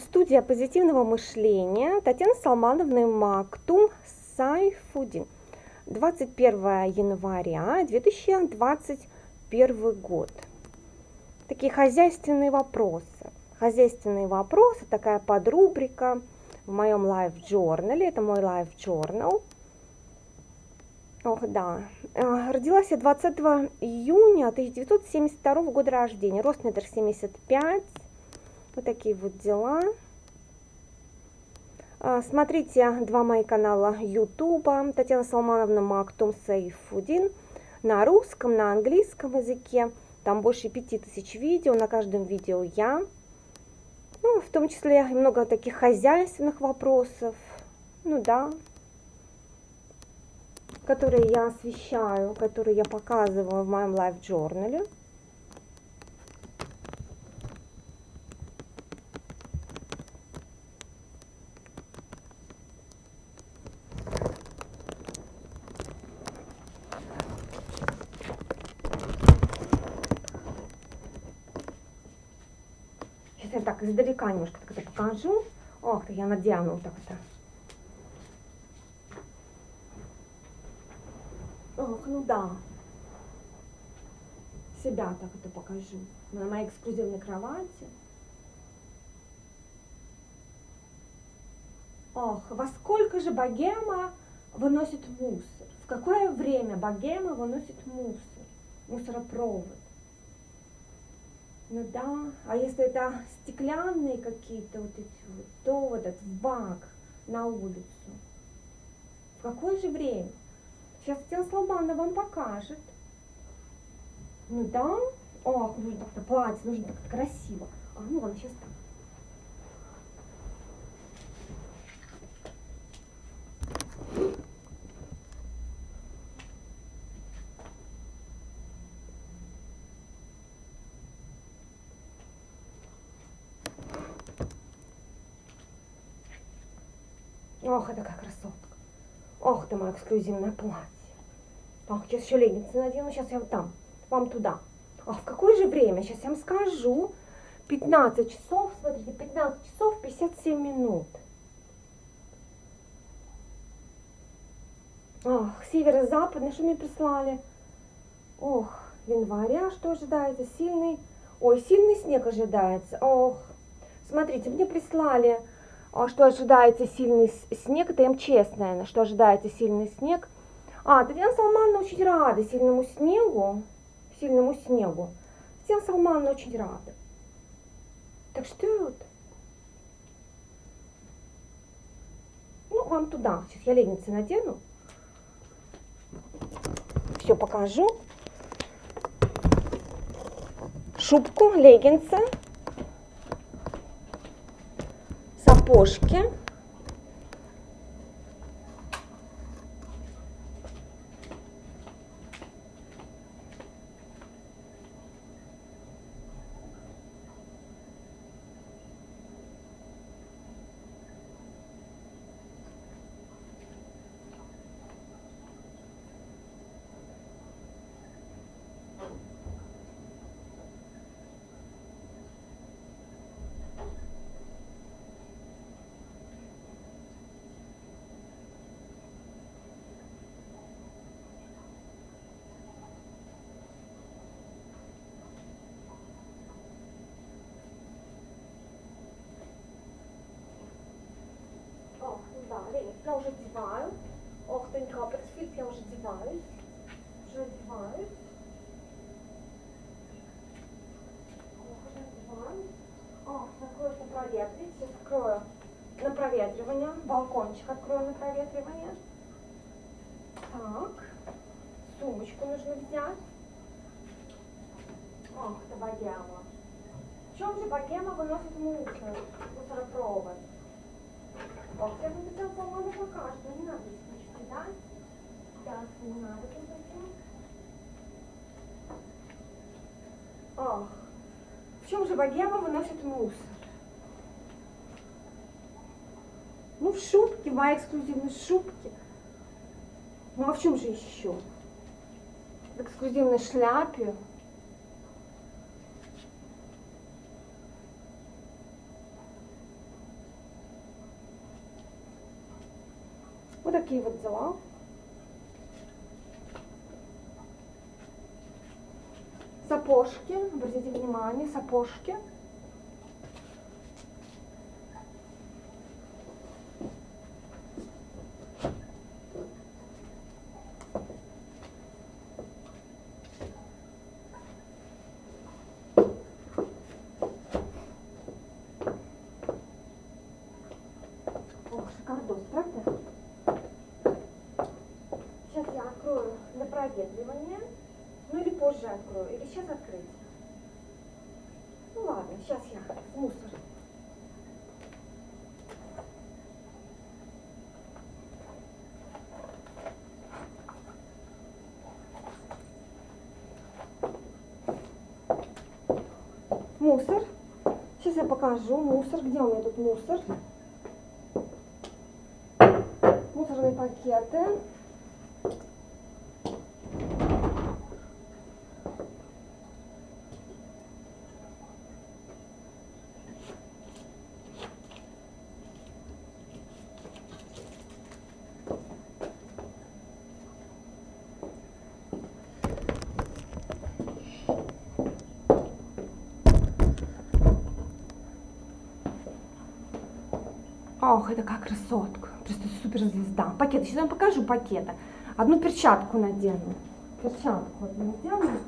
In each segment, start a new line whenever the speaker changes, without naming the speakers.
Студия позитивного мышления Татьяна Салмановна Мактум Сайфудин. 21 января 2021 год. Такие хозяйственные вопросы. Хозяйственные вопросы, такая подрубрика в моем LiveJournal е. Это мой LiveJournal. Ох, да. А, родилась я 20 июня 1972 года рождения. Рост метр семьдесят пять вот такие вот дела. А, смотрите два мои канала Ютуба. Татьяна Салмановна Мактум Сейфудин. На русском, на английском языке. Там больше пяти тысяч видео. На каждом видео я. Ну, в том числе много таких хозяйственных вопросов. Ну да. Которые я освещаю, которые я показываю в моем лайв-журнале. Я так издалека немножко так это покажу. Ох ты, я надену вот так это. Ох, ну да. Себя так это покажу. На моей эксклюзивной кровати. Ох, во сколько же богема выносит мусор? В какое время богема выносит мусор? Мусоропровод. Да, а если это стеклянные какие-то вот эти вот, то вот этот бак на улицу. В какое же время? Сейчас Татьяна Слобана вам покажет. Ну да, ох, нужно так-то платье, нужно так-то красиво. А ну ладно, сейчас так. Ох, это как красотка. Ох ты, мое эксклюзивное платье. Ох, сейчас еще леггинсы надену, сейчас я вот там, вам туда. А в какое же время? Сейчас я вам скажу. 15 часов, смотрите, 15 часов 57 минут. Ох, северо-западный, что мне прислали? Ох, января, что ожидается? Сильный, ой, сильный снег ожидается. Ох, смотрите, мне прислали что ожидается сильный снег, это МЧС, наверное, что ожидается сильный снег. А, Татьяна Салмановна очень рада сильному снегу, сильному снегу. Татьяна Салмановна очень рада. Так что вот. Ну, вам туда. Сейчас я леггинсы надену. Все покажу. Шубку, леггинсы. Сапожки. Я уже одеваю. Ох, ты не Копперсфильд, я уже одеваюсь. Уже одеваюсь. Ох, накрою на проветрить. Сейчас открою на проветривание. Балкончик открою на проветривание. Так. Сумочку нужно взять. Ох, это богема. В чем же богема выносит мусор? Бы хотела по-моему покажу, не надо спички, да? Так, не надо тут Ох, в чем же богема выносит мусор? Ну, в шубке, в моей эксклюзивной шубке. Ну, а в чем же еще? В эксклюзивной шляпе. Вот такие вот дела. Сапожки, обратите внимание, сапожки. Ох, шикардос, правда? Сейчас я открою для проветривания. Ну или позже открою, или сейчас открыть. Ну ладно, сейчас я мусор. Мусор. Сейчас я покажу мусор. Где у меня тут мусор? Мусорные пакеты. Ох, это как красотка. Просто суперзвезда. Пакеты. Сейчас вам покажу пакеты. Одну перчатку надену. Перчатку одну надену.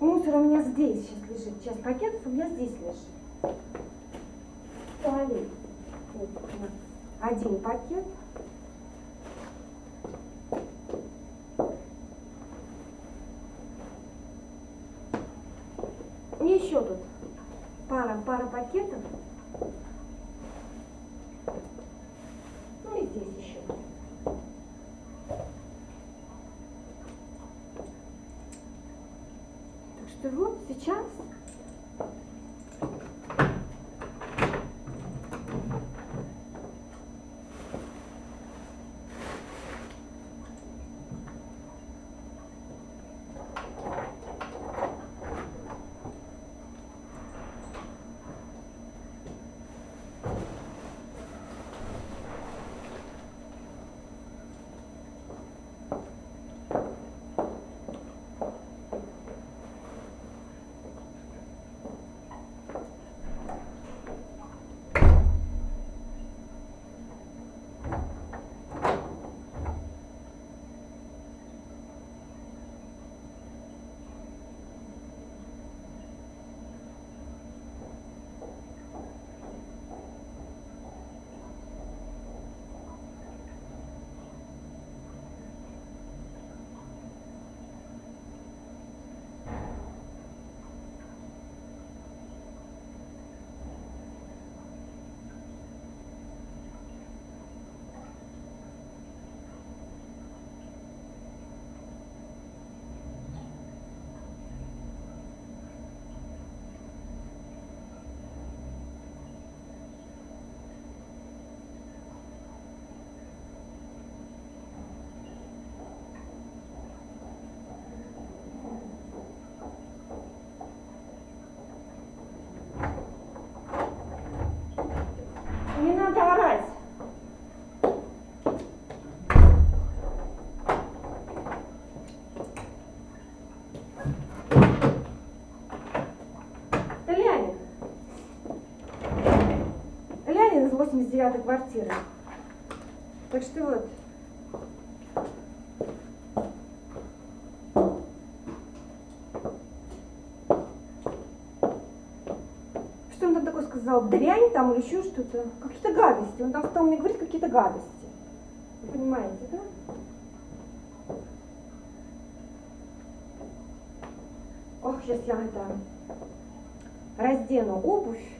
Мусор у меня здесь сейчас лежит. Часть пакетов у меня здесь лежит. Туалет. Вот у нас один пакет. И еще тут пара, пара пакетов. Ну и здесь еще. Так что вот сейчас 89-й квартиры. Так что вот. Что он там такой сказал? Дрянь там или еще что-то? Какие-то гадости. Он там стал мне говорить какие-то гадости. Вы понимаете, да? Ох, сейчас я это раздену обувь.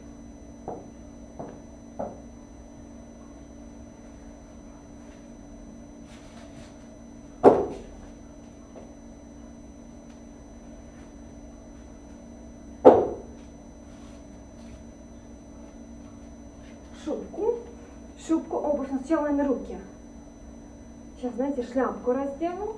шубку, шубку, на руки. Сейчас, знаете, шляпку раздену.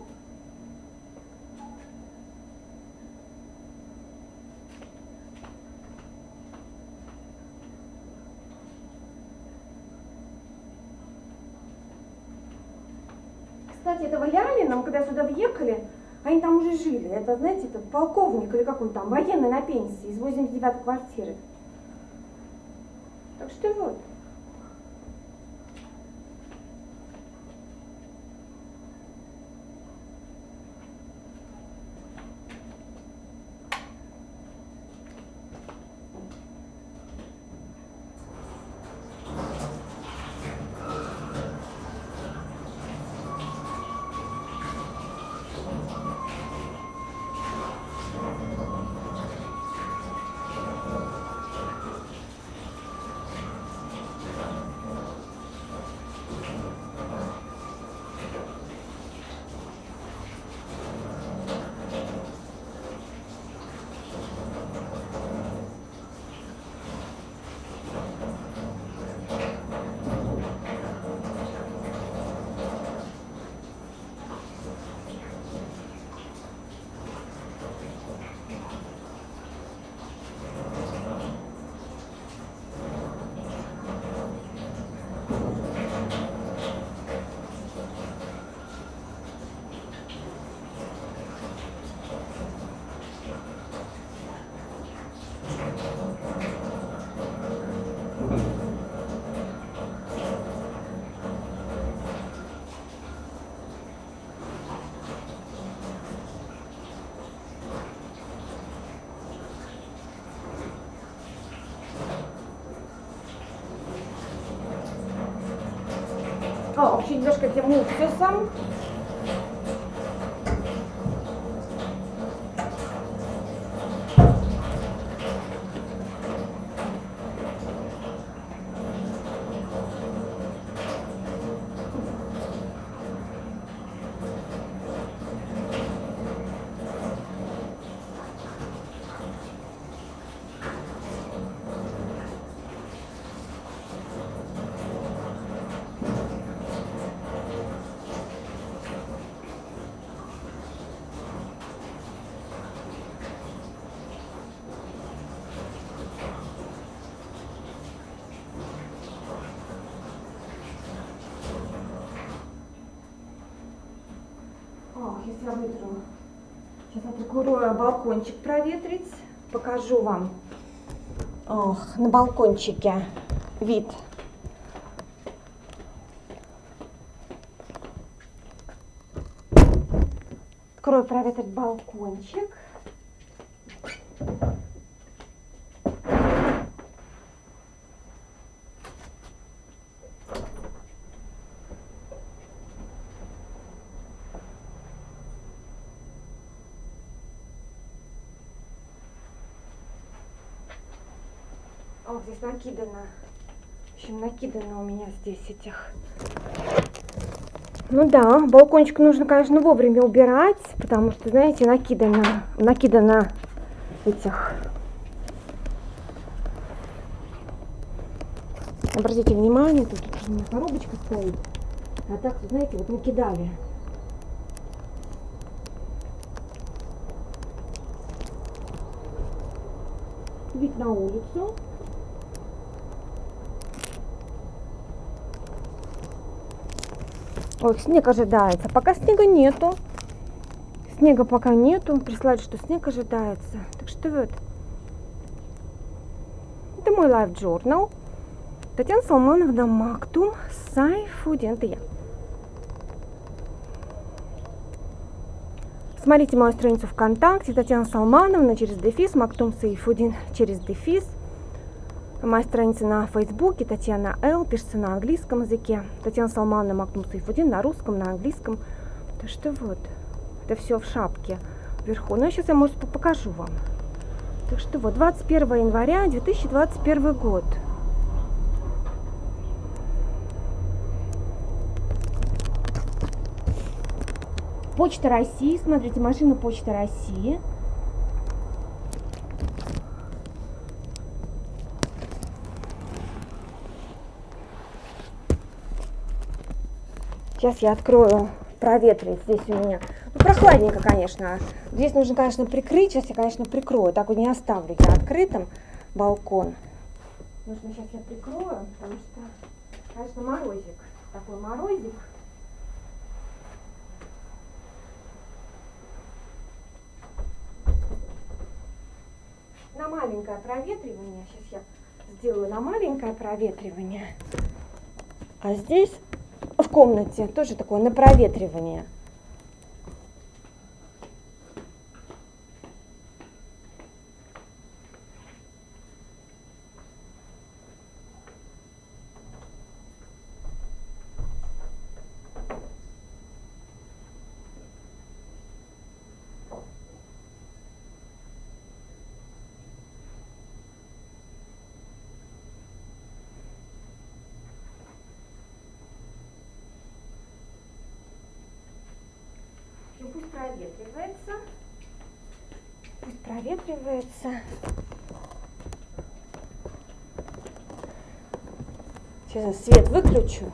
Кстати, этого Лялина, когда сюда въехали, они там уже жили. Это, знаете, это полковник или как он там, военный на пенсии из 89 квартиры. Так что вот. Вообще немножко этим уксусом. Ох, если я вытру. Сейчас я прокурую балкончик проветрить. Покажу вам. Ох, на балкончике вид. Открою проветрить балкончик. О, здесь накидано. В общем, накидано у меня здесь этих. Ну да, балкончик нужно, конечно, вовремя убирать, потому что, знаете, накидано, накидано этих. Обратите внимание, тут у меня коробочка стоит. А так, знаете, вот накидали. Вид на улицу. Ой, снег ожидается. Пока снега нету. Снега пока нету. Прислали, что снег ожидается. Так что вот. Это мой лайф журнал. Татьяна Салмановна Мактум Сайфудин. Это я. Смотрите мою страницу ВКонтакте. Татьяна Салмановна через дефис. Мактум Сайфудин через дефис. Моя страница на Фейсбуке Татьяна Л. Пишется на английском языке. Татьяна Салмановна Макнум Сайфудин на русском, на английском. Так что вот, это все в шапке вверху. Ну, сейчас я, может, покажу вам. Так что вот, 21 января 2021 год. Почта России. Смотрите, машина Почта России. Сейчас я открою, проветрить здесь у меня. Ну, прохладненько, конечно. Здесь нужно, конечно, прикрыть. Сейчас я, конечно, прикрою. Так вот не оставлю я открытым балкон. Нужно сейчас я прикрою, потому что, конечно, морозик. Такой морозик. На маленькое проветривание. Сейчас я сделаю на маленькое проветривание. А здесь комнате тоже такое на проветривание. Проветривается. Сейчас свет выключу.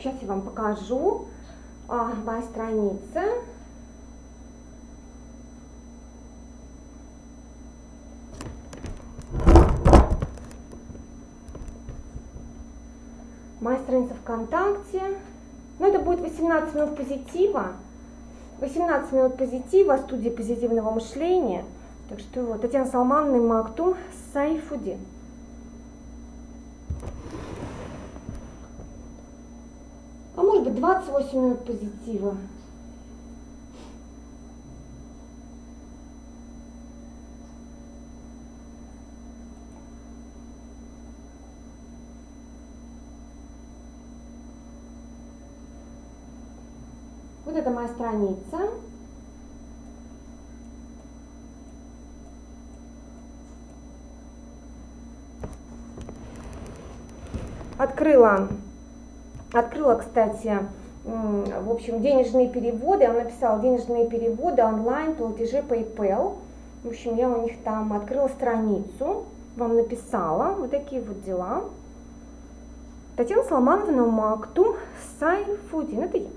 Сейчас я вам покажу а, моя страница. Моя страница ВКонтакте. Ну, это будет 18 минут позитива. 18 минут позитива, студия позитивного мышления. Так что вот, Татьяна Салмановна и Мактум Сайфудин. А может быть 28 минут позитива. Вот это моя страница. Открыла Открыла, кстати, в общем, денежные переводы. Он написал денежные переводы онлайн, платежи PayPal. В общем, я у них там открыла страницу, вам написала. Вот такие вот дела. Татьяна Салмановна Мактум Сайфудин. Это я.